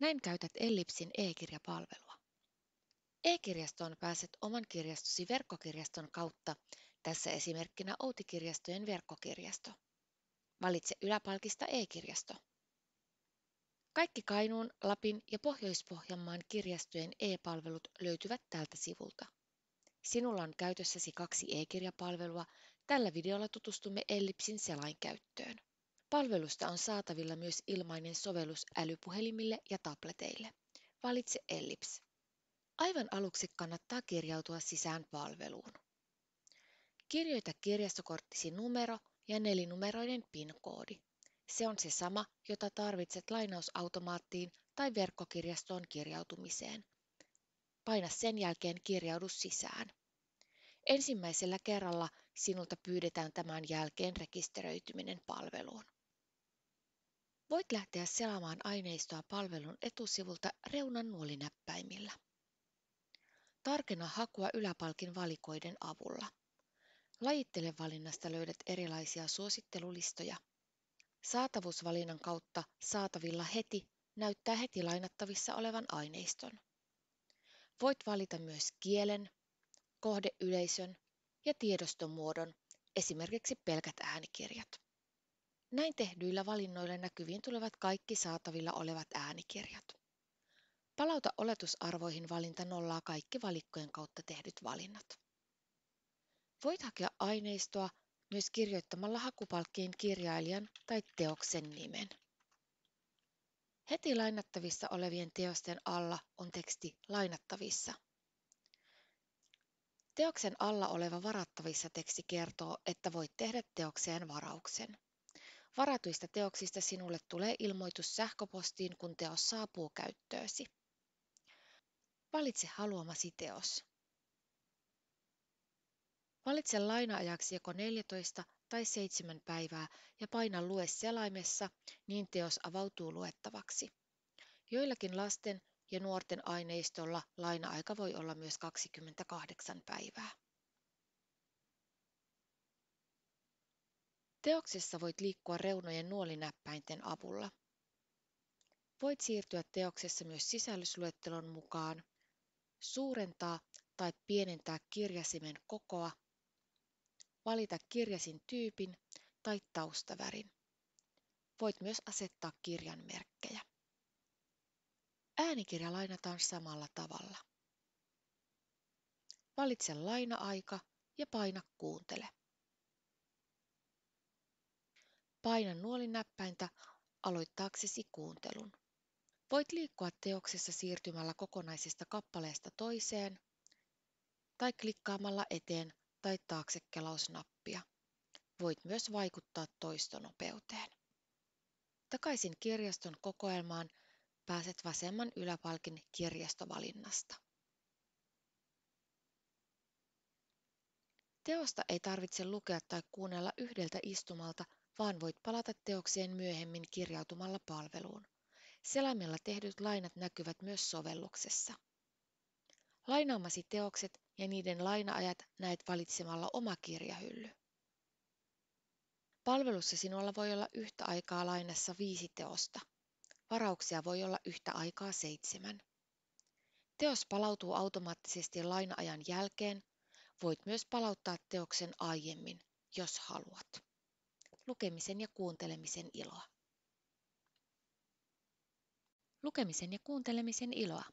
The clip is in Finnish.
Näin käytät Ellipsin e-kirjapalvelua. E-kirjastoon pääset oman kirjastosi verkkokirjaston kautta, tässä esimerkkinä Outi-kirjastojen verkkokirjasto. Valitse yläpalkista e-kirjasto. Kaikki Kainuun, Lapin ja Pohjois-Pohjanmaan kirjastojen e-palvelut löytyvät tältä sivulta. Sinulla on käytössäsi kaksi e-kirjapalvelua. Tällä videolla tutustumme Ellipsin selainkäyttöön. Palvelusta on saatavilla myös ilmainen sovellus älypuhelimille ja tableteille. Valitse Ellips. Aivan aluksi kannattaa kirjautua sisään palveluun. Kirjoita kirjastokorttisi numero ja nelinumeroinen PIN-koodi. Se on se sama, jota tarvitset lainausautomaattiin tai verkkokirjastoon kirjautumiseen. Paina sen jälkeen kirjaudu sisään. Ensimmäisellä kerralla sinulta pyydetään tämän jälkeen rekisteröityminen palveluun. Voit lähteä selaamaan aineistoa palvelun etusivulta reunan nuolinäppäimillä. Tarkenna hakua yläpalkin valikoiden avulla. Lajittele valinnasta löydät erilaisia suosittelulistoja. Saatavuusvalinnan kautta saatavilla heti näyttää heti lainattavissa olevan aineiston. Voit valita myös kielen, kohdeyleisön ja tiedostomuodon, esimerkiksi pelkät äänikirjat. Näin tehdyillä valinnoilla näkyviin tulevat kaikki saatavilla olevat äänikirjat. Palauta oletusarvoihin valinta nollaa kaikki valikkojen kautta tehdyt valinnat. Voit hakea aineistoa myös kirjoittamalla hakupalkkiin kirjailijan tai teoksen nimen. Heti lainattavissa olevien teosten alla on teksti lainattavissa. Teoksen alla oleva varattavissa teksti kertoo, että voit tehdä teokseen varauksen. Varatuista teoksista sinulle tulee ilmoitus sähköpostiin, kun teos saapuu käyttöösi. Valitse haluamasi teos. Valitse lainaajaksi joko 14 tai 7 päivää ja paina lue selaimessa, niin teos avautuu luettavaksi. Joillakin lasten ja nuorten aineistolla laina-aika voi olla myös 28 päivää. Teoksessa voit liikkua reunojen nuolinäppäinten avulla. Voit siirtyä teoksessa myös sisällysluettelon mukaan, suurentaa tai pienentää kirjasimen kokoa, valita kirjasin tyypin tai taustavärin. Voit myös asettaa kirjan merkkejä. Äänikirja lainataan samalla tavalla. Valitse laina-aika ja paina kuuntele. Paina nuolinäppäintä aloittaaksesi kuuntelun. Voit liikkua teoksessa siirtymällä kokonaisesta kappaleesta toiseen tai klikkaamalla eteen tai taakse kelausnappia. Voit myös vaikuttaa toistonopeuteen. Takaisin kirjaston kokoelmaan pääset vasemman yläpalkin kirjastovalinnasta. Teosta ei tarvitse lukea tai kuunnella yhdeltä istumalta, vaan voit palata teokseen myöhemmin kirjautumalla palveluun. Selaimella tehdyt lainat näkyvät myös sovelluksessa. Lainaamasi teokset ja niiden lainaajat näet valitsemalla oma kirjahylly. Palvelussa sinulla voi olla yhtä aikaa lainassa viisi teosta. Varauksia voi olla yhtä aikaa seitsemän. Teos palautuu automaattisesti lainaajan jälkeen. Voit myös palauttaa teoksen aiemmin, jos haluat. Lukemisen ja kuuntelemisen iloa. Lukemisen ja kuuntelemisen iloa.